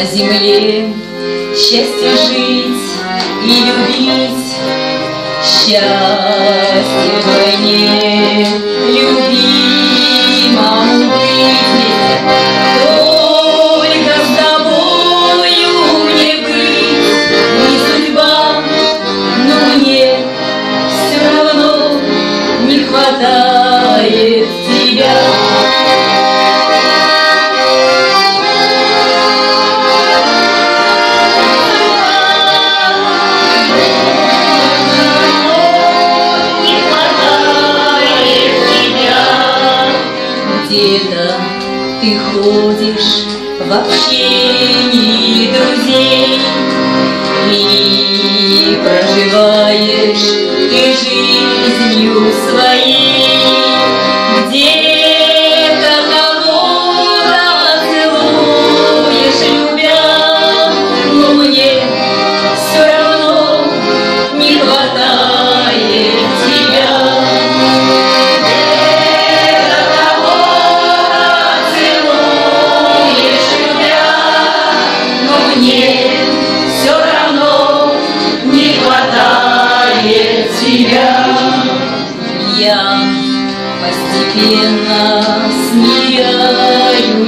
на земле Счастье жить и любить, счастье войне. находишь в общении друзей. И проживаешь ты жизнью своей. я постепенно смиряю.